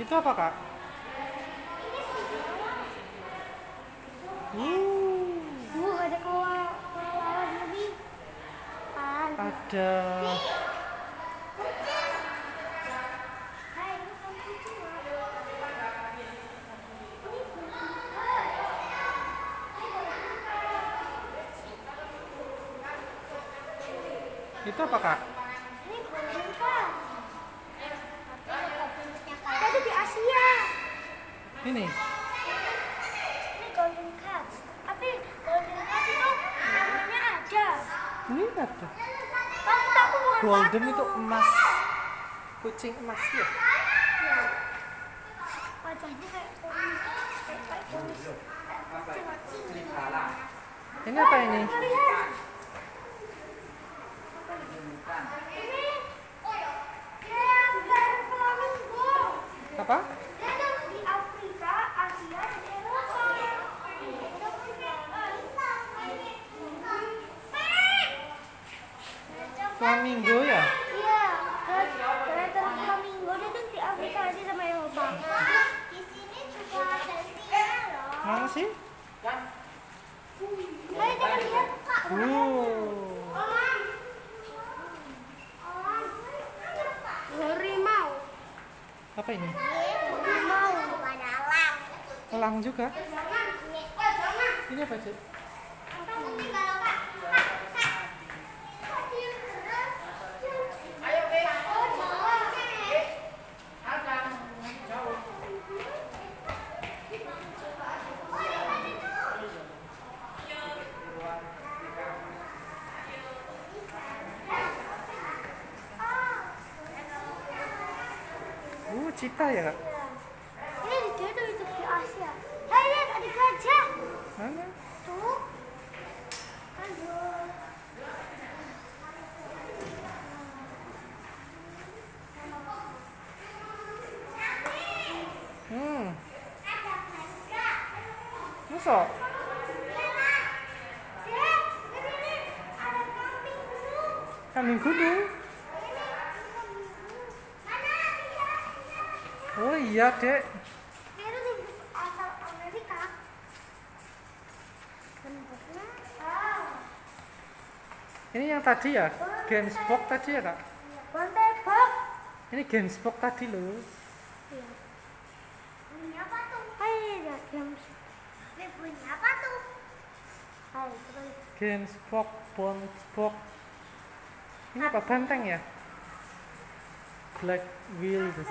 Itu apa kak? Uh, Bu, ada kelawar lebih. Pan. ada. Itu apa kak? Ini golden car. Ada di Asia. Ini. Ini golden car. Tapi golden car itu namanya ada. Ini ada. Kamu tahu bukan Golden itu emas. Kucing emas ya. Iya. Wajahnya kayak kuning. Kayak. Ini apa ini? Lihat. Ini kayak kayak flamingo. Apa? Dia ada di Afrika, Asia, dan Eropa. Flamingo ya? Iya, kelihatan flamingo dia tuh di Afrika Asia sama Eropa. Di sini juga ada singa loh. Mana sih? Kita lihat kak. Uh. Apa ini? Padalang. Elang juga. Ini apa cik? Uh, cita ya kak? Ini dia tuh hidup di Asia. Hei lihat ada gajah. Mana? Tuh. Aduh. Hmm. Masa? Kambing gunung. Oh iya dek. Ini yang tadi ya? Gensbox tadi ya kak? Bontebok. Ini Gensbox tadi loh. Iya. Bunyi apa tuh? Hai, ya, games. Ini bunyi apa tuh? Hai, terus. Gensbox, Bonsbox. Ini apa banteng ya? Black Wheels.